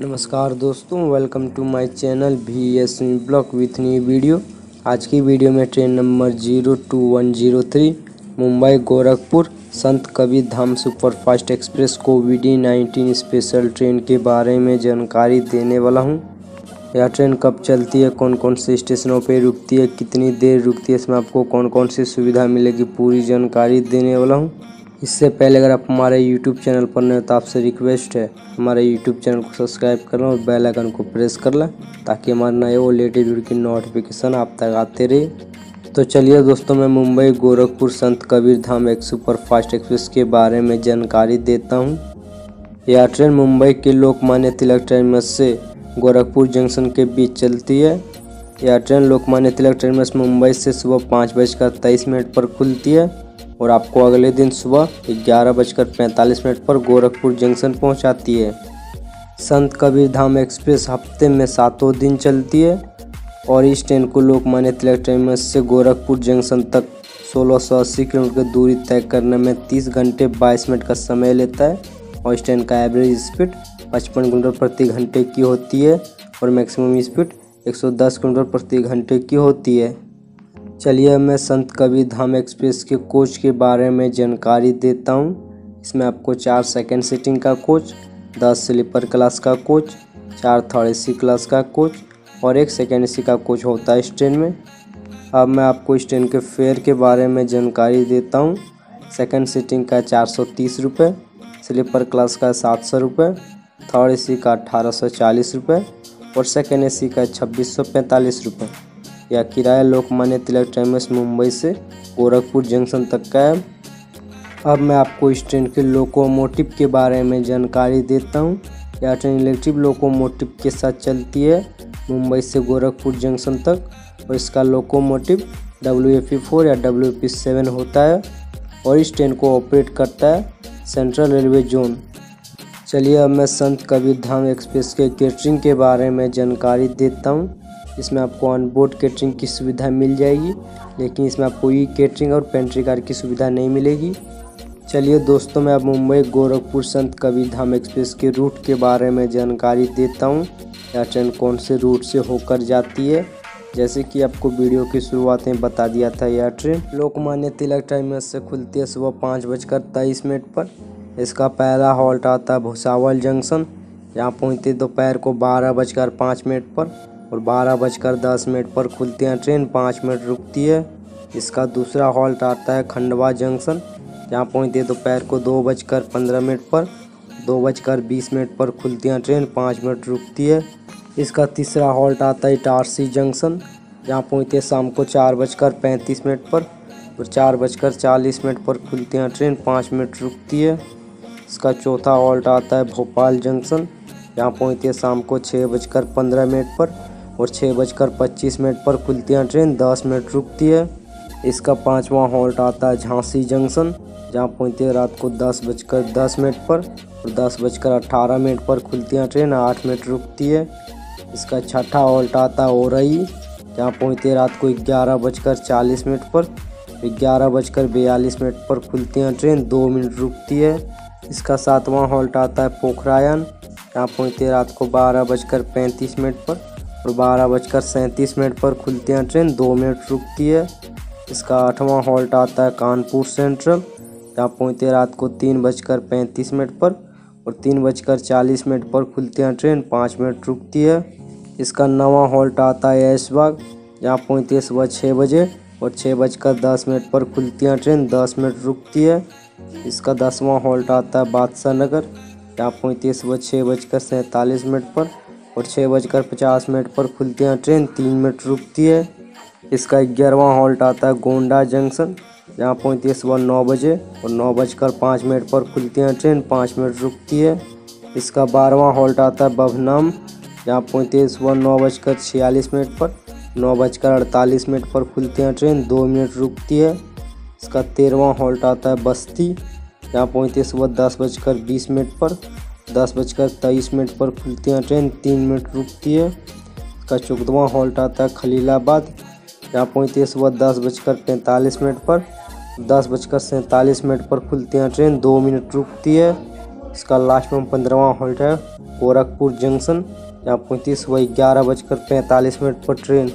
नमस्कार दोस्तों welcome to my channel V S block with new video आज की वीडियो में train number zero two one zero three Mumbai Gorakhpur Sant Kabir Dham superfast express Covid nineteen special train के बारे में जानकारी देने वाला हूँ। यह ट्रेन कब चलती है कौन कौन से स्टेशनों पर रुकती है, कितनी देर रुकती है, इसमें आपको कौन कौन सी सुविधा मिलेगी, पूरी जानकारी देने वाला हूँ। इससे पहले अगर आप हमारे यूट्यूब चैनल पर नए तो आपसे रिक्वेस्ट है, हमारे यूट्यूब चैनल को सब्सक्राइब कर लें और बेल आइकन को प्रेस कर लें, ताकि हमारे नए और लेटेस्ट वीडियो की नोटिफिकेशन आप तक आते रहे। तो चलिए दोस्तों, मैं मुंबई गोरखपुर संत कबीर धाम एक सुपर फास्ट एक्सप्रेस के बारे में जानकारी देता हूँ। यह ट्रेन मुंबई के लोकमान्य तिलक टर्मिनस से गोरखपुर जंक्शन के बीच चलती है। यह ट्रेन लोकमान्य तिलक टर्मिनस मुंबई से सुबह पाँच बजकर तेईस मिनट पर खुलती है और आपको अगले दिन सुबह ग्यारह बजकर पैंतालीस मिनट पर गोरखपुर जंक्शन पहुंचाती है। संत कबीर धाम एक्सप्रेस हफ़्ते में सातों दिन चलती है और इस ट्रेन को लोकमान्य तिलक टर्मिनस से गोरखपुर जंक्शन तक 1680 किलोमीटर की दूरी तय करने में 30 घंटे 22 मिनट का समय लेता है। और इस ट्रेन का एवरेज स्पीड 55 किलोमीटर प्रति घंटे की होती है और मैक्सिमम स्पीड 110 किलोमीटर प्रति घंटे की होती है। चलिए मैं संत कबीर धाम एक्सप्रेस के कोच के बारे में जानकारी देता हूँ। इसमें आपको चार सेकेंड सीटिंग का कोच, दस स्लीपर क्लास का कोच, चार थर्ड ए क्लास का कोच और एक सेकेंड ए का कोच होता है इस ट्रेन में। अब मैं आपको इस ट्रेन के फेयर के बारे में जानकारी देता हूँ। सेकेंड सीटिंग का चार सौ तीस रुपये स्लीपर क्लास का सात सौ रुपये थर्ड ए सी का अठारह सौ चालीस रुपये और सेकेंड ए सी का छब्बीस सौ पैंतालीस रुपये यह किराया लोकमान्य तिलक टर्मिनस, मुंबई से गोरखपुर जंक्शन तक का है। अब मैं आपको इस ट्रेन के लोकोमोटिव के बारे में जानकारी देता हूँ। यह ट्रेन इलेक्ट्रिक लोकोमोटिव के साथ चलती है मुंबई से गोरखपुर जंक्शन तक और इसका लोकोमोटिव डब्ल्यू फोर या डब्ल्यू सेवन होता है और इस ट्रेन को ऑपरेट करता है। Central railway zone. चलिए अब मैं संत कबीर धाम एक्सप्रेस के कैटरिंग के बारे में जानकारी देता हूँ। इसमें आपको ऑन बोर्ड कैटरिंग की सुविधा मिल जाएगी, लेकिन इसमें आपको ई कैटरिंग और पेंट्री कार की सुविधा नहीं मिलेगी। चलिए दोस्तों, मैं अब मुंबई गोरखपुर संत कबीर धाम एक्सप्रेस के रूट के बारे में जानकारी देता हूँ। यह ट्रेन कौन से रूट से होकर जाती है? जैसे कि आपको वीडियो की शुरुआत में बता दिया था यह ट्रेन लोकमान्य तिलक टर्मिनस से खुलती है सुबह पाँच बजकर तेईस मिनट पर। इसका पहला हॉल्ट आता है भुसावल जंक्शन। यहाँ पहुँचती दोपहर को बारह बजकर पाँच मिनट पर और बारह बजकर दस मिनट पर खुलती है ट्रेन, पाँच मिनट रुकती है। इसका दूसरा हॉल्ट आता है खंडवा जंक्शन। जहाँ पहुँचती है दोपहर को दो बजकर पंद्रह मिनट पर, दो बजकर बीस मिनट पर खुलती है ट्रेन, पाँच मिनट रुकती है। इसका तीसरा हॉल्ट आता है इटारसी जंक्शन, जहाँ पहुँचते शाम को चार बजकर पैंतीस मिनट पर और चार बजकर चालीस मिनट पर खुलती है ट्रेन, पाँच मिनट रुकती है। इसका चौथा हॉल्ट आता है भोपाल जंक्शन, जहाँ पहुँचती है शाम को छः बजकर पंद्रह मिनट पर और छः बजकर पच्चीस मिनट पर खुलती है ट्रेन, दस मिनट रुकती है। इसका पाँचवा हॉल्ट आता है झांसी जंक्शन, जहाँ पहुँचती है रात को दस बजकर दस मिनट पर और दस बजकर अट्ठारह मिनट पर खुलती है ट्रेन, आठ मिनट रुकती है। इसका छठा हॉल्ट आता है ओरई जहाँ पहुँचते रात को ग्यारह बजकर चालीस मिनट पर। ग्यारह बजकर बयालीस मिनट पर खुलती है ट्रेन, दो मिनट रुकती है। इसका सातवां हॉल्ट आता है पोखरायन, जहाँ पहुँचते रात को बारह बजकर पैंतीस मिनट पर और बारह बजकर सैंतीस मिनट पर खुलती है ट्रेन, दो मिनट रुकती है। इसका आठवां हॉल्ट आता है कानपुर सेंट्रल, जहाँ पहुँचते रात को तीन बजकर पैंतीस मिनट पर और तीन बजकर चालीस मिनट पर खुलती है ट्रेन, पाँच मिनट रुकती है। इसका नवा हॉल्ट आता है ऐशबाग यहाँ पहुँचती है सुबह छः बजे और छः बजकर दस मिनट पर खुलती है ट्रेन। दस मिनट रुकती है। इसका दसवां हॉल्ट आता है बादशाह नगर। यहाँ पहुँचती है सुबह छः बजकर सैंतालीस मिनट पर और छः बजकर पचास मिनट पर खुलती है ट्रेन। तीन मिनट रुकती है। इसका ग्यारहवा हॉल्ट आता है गोंडा जंक्शन। जहाँ पहुँचती है सुबह नौ बजे और नौ बजकर पाँच मिनट पर खुलती है ट्रेन। पाँच मिनट रुकती है। इसका बारहवा हॉल्ट आता है बभनाम। जहाँ पहुँचती है सुबह नौ बजकर छियालीस मिनट पर, नौ बजकर अड़तालीस मिनट पर खुलती है ट्रेन, दो मिनट रुकती है। इसका तेरहवा हॉल्ट आता है बस्ती जहाँ पहुँचती है सुबह दस बजकर बीस मिनट पर, दस बजकर तेईस मिनट पर खुलती है ट्रेन, तीन मिनट रुकती है। इसका चौदवा हॉल्ट आता है खलीलाबाद, यहाँ पहुँचती है सुबह दस बजकर पैंतालीस मिनट पर, दस बजकर सैंतालीस मिनट पर खुलती है ट्रेन, दो मिनट रुकती है। इसका लास्ट में पंद्रहवा हॉल्ट है गोरखपुर जंक्शन जहाँ पहुँची सुबह ग्यारह बजकर पैंतालीस मिनट पर ट्रेन।